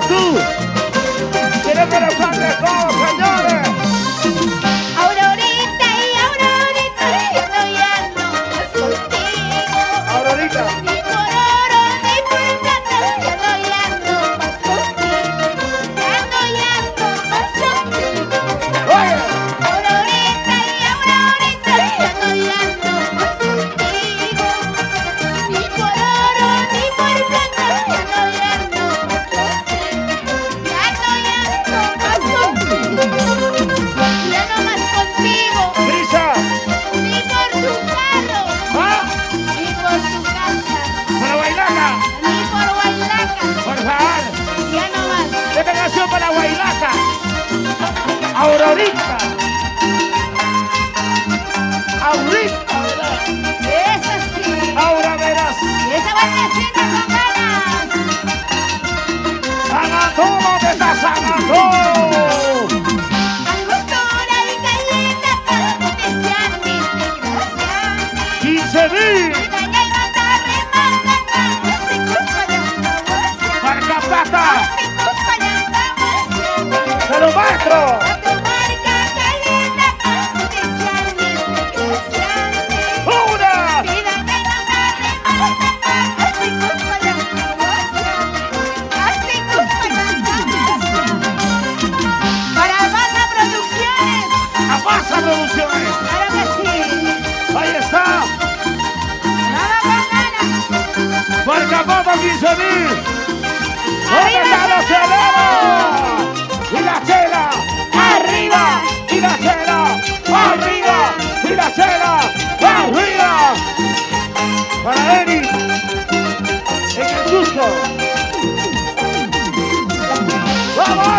Jesús. Homem da Salvação! Johnny. ¿Dónde están los helados? Y la chela. Arriba. Y la chela. Arriba. Y la chela. Arriba. Para Eric. En el gusto. ¡Vamos!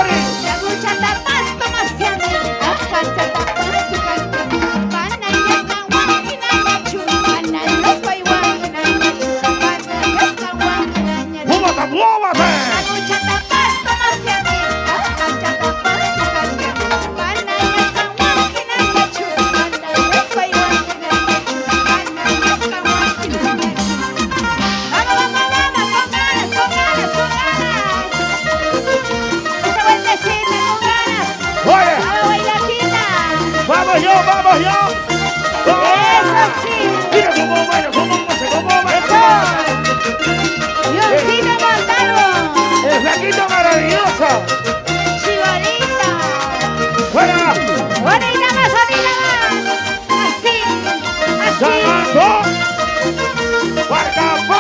Chicago.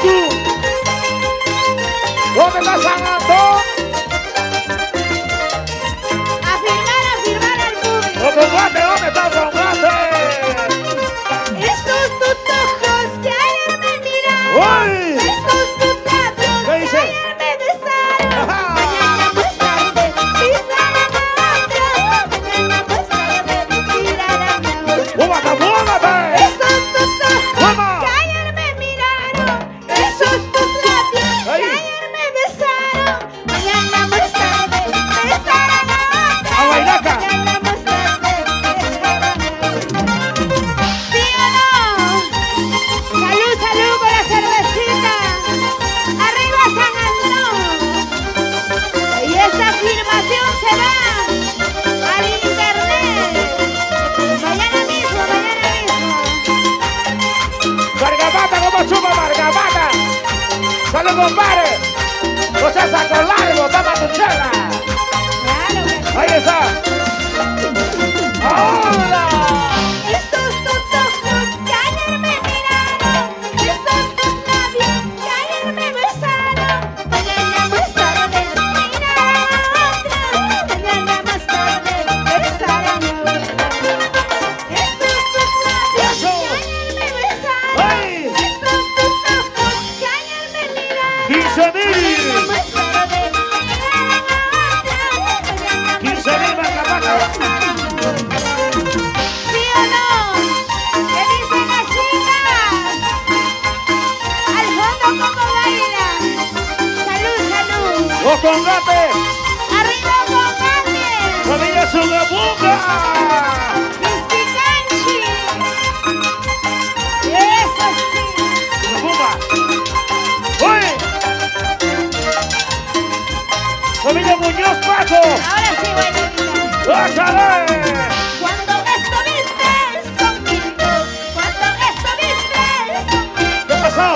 Tucu. ¿Dónde la compadre. No seas acolado, toma tu chela. Claro, Ahí está. ¡Ocongate! ¡Arriba Ocongate! ¡Familia Sugabuga! ¡Mis picanchis! ¡Eso sí! ¡Sugabuga! ¡Uy! ¡Familia Muñoz Paco! Ahora sí, bueno. ¡Áchale! Cuando estuviste conmigo, cuando estuviste conmigo. ¿Qué pasó?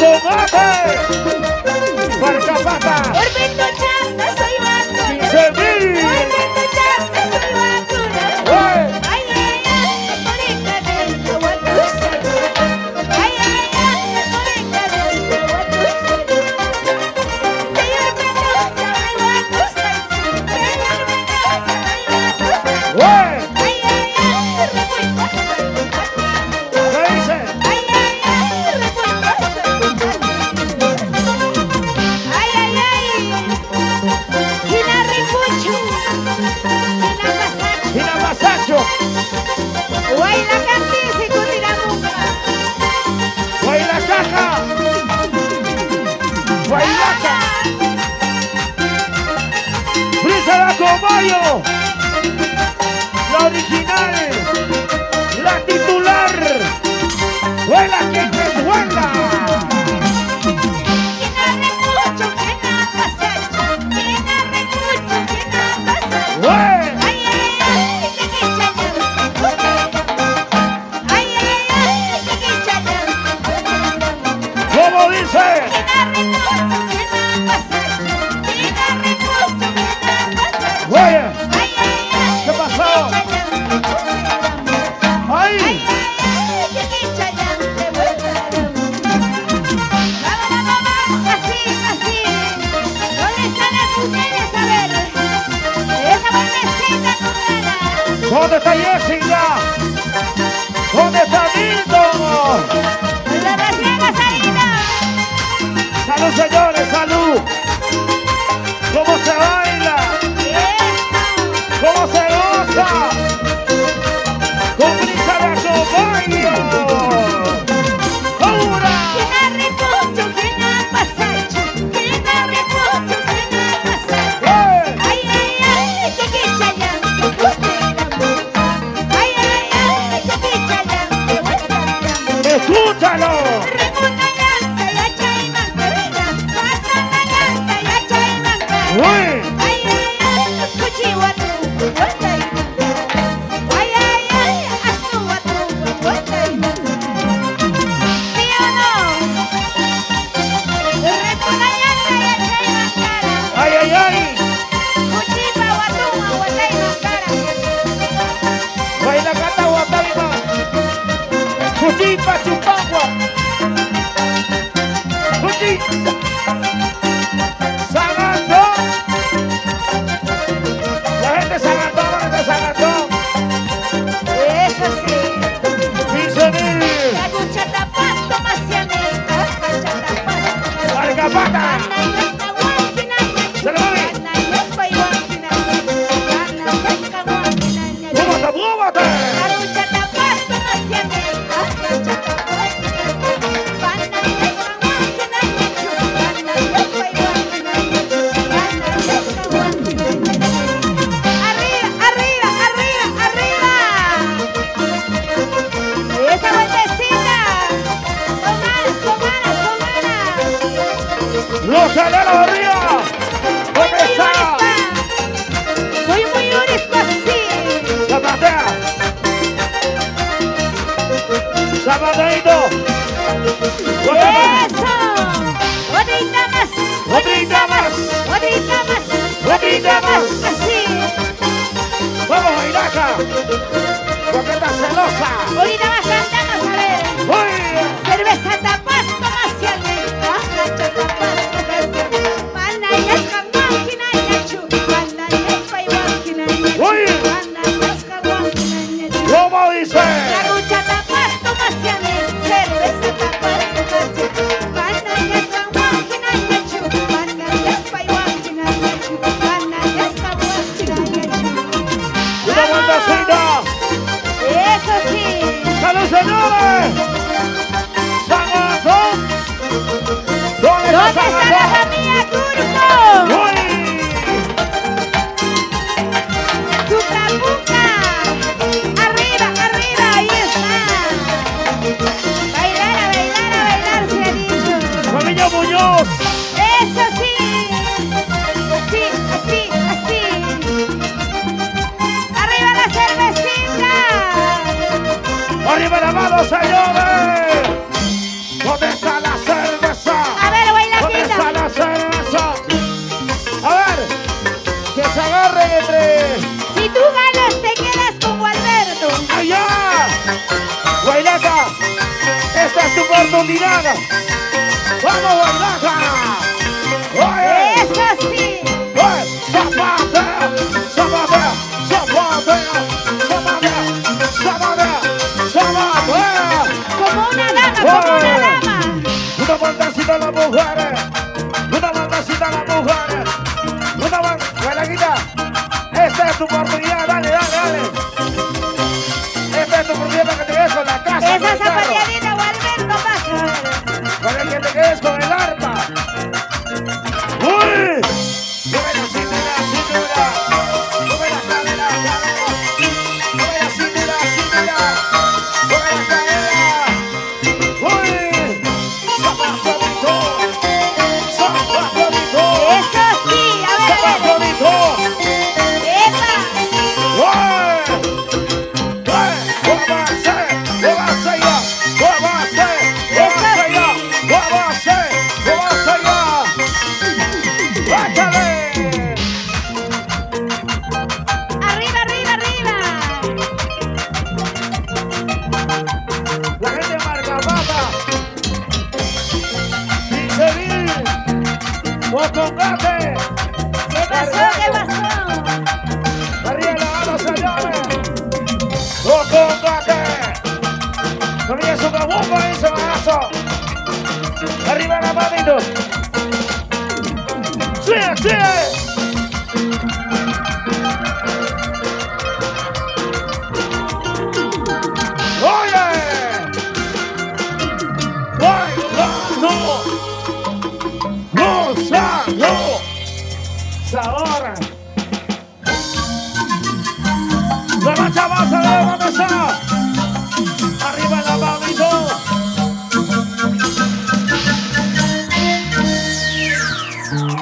Tomate. calles acelera arriba. Porque está. Voy muy despacito. Zapatea. Zapateito. Eso. Otrita más. Otrita más. Otrita más. Otrita más. Así. Vamos, Iraca. Porque está celosa. Otrita más. mirada. ¡Vamos, guardaca! ¡Oye! ¡Guacongate! ¿Qué pasó? ¿Qué pasó? Arriba la mano, señores. ¡Guacongate! Sonríe su cabumbo y su brazo. Arriba la manito. ¡Sí, sí! Sabor. La marcha abajo de la mesa. Arriba la mamito.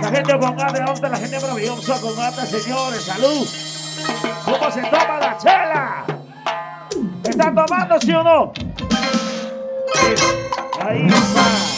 La gente con de onda, la gente maravillosa con arte, señores. Salud. ¿Cómo se toma la chela? ¿Están tomando, sí o no? Ahí está.